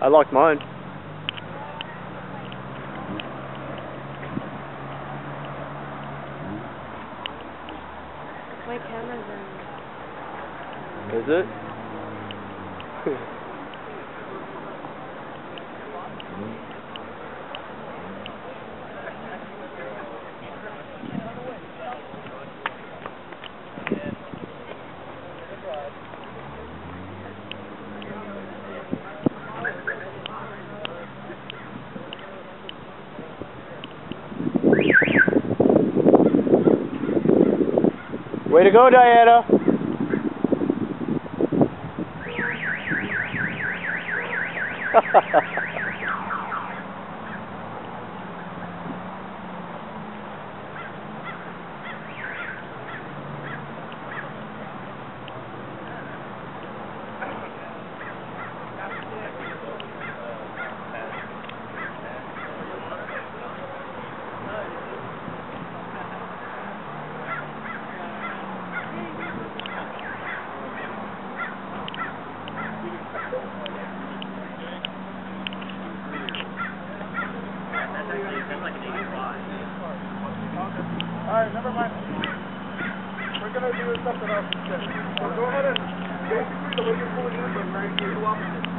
I like mine. My camera's on. Is it? Way to go, Diana! Alright, never mind. We're gonna do something else instead. So go ahead and basically the way you're pulling in, but very, very opposite.